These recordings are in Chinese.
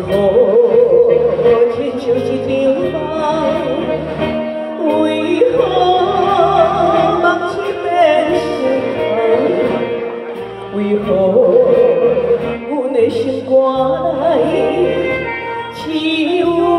为何天上是金黄？为何前？为何的心肝爱？只有。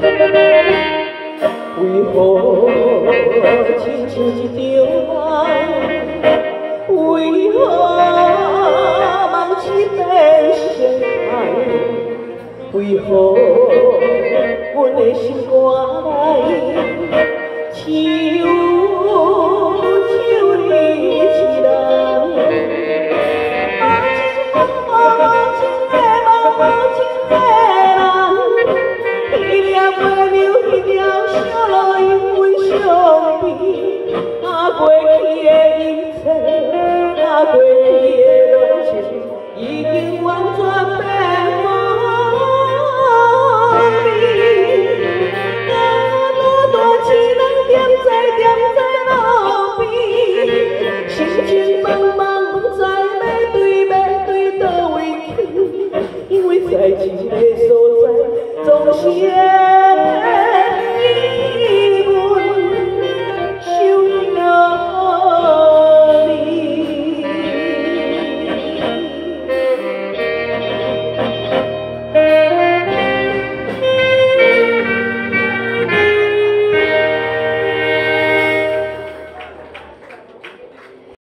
为何轻轻一张网？为何梦一片深爱？为何？我对的关情已经完全白发鬓，那么多只能在点在耳边，心情茫茫不面对面对叨位去，因为爱情的所在总是。